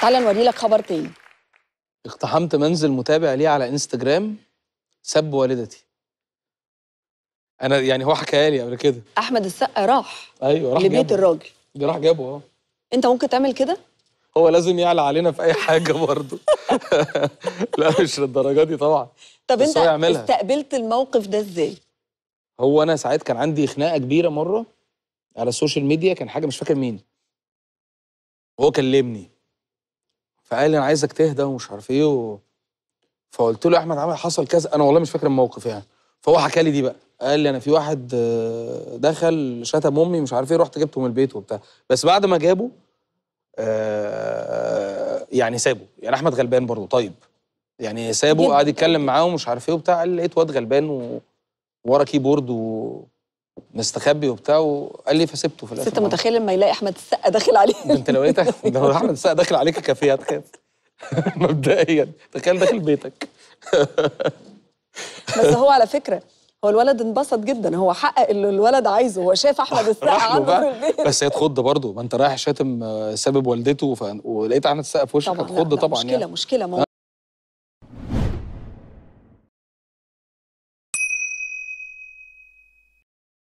تعالى نوري لك خبر تاني. اقتحمت منزل متابع ليه على انستجرام سب والدتي. أنا يعني هو حكاها لي قبل كده. أحمد السقا راح. أيوه راح لبيت الراجل. راح جابه آه. أنت ممكن تعمل كده؟ هو لازم يعلى علينا في أي حاجة برضه. لا مش للدرجة دي طبعا. طب أنت هو. استقبلت الموقف ده إزاي؟ هو أنا ساعات كان عندي خناقة كبيرة مرة على ال social media كان حاجة مش فاكر مين. وهو كلمني. فقال لي أنا عايزك تهدى ومش عارف إيه و... فقلت له يا أحمد عمل حصل كذا. أنا والله مش فاكر الموقف يعني. فهو حكى لي دي بقى. قال لي أنا في واحد آه، دخل شتم أمي مش عارف إيه رحت جبته من البيت وبتاع. بس بعد ما جابه آه، يعني سابه. يعني أحمد غلبان برضه طيب. يعني سابه. قعد يتكلم معاه ومش عارف إيه وبتاع. لقيت واد غلبان و... ورا كيبورد ومستخبي وبتاع وقال لي فسبته في الآخر. انت متخيل لما يلاقي أحمد السقا داخل عليه أنت لو لقيت لو أحمد السقا داخل عليك كافيه هتخاف. مبدئيا. تخيل داخل بيتك. بس هو على فكرة هو الولد انبسط جدا. هو حقق اللي الولد عايزه. هو شاف أحمد السقا عنده في البيت. بس هي تخض برضه. ما أنت رايح شاتم آه، سبب والدته ف... ولقيت أحمد السقا في وشك طبعا. لا، هتخض لا، طبعا مشكلة يعني. مشكلة.